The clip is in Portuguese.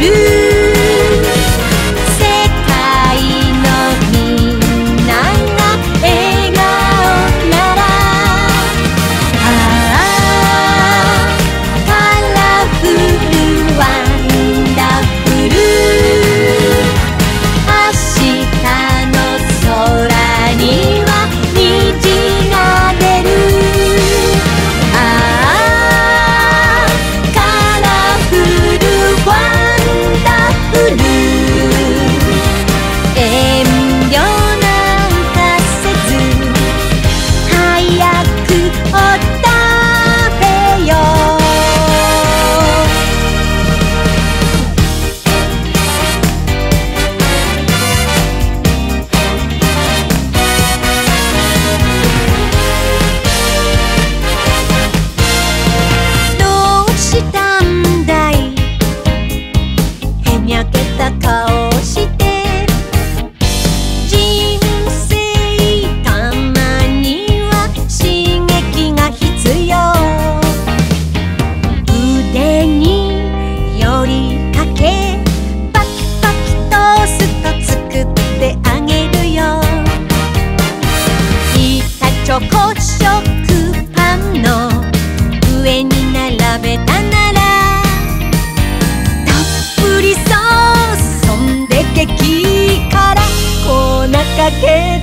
beauty I can't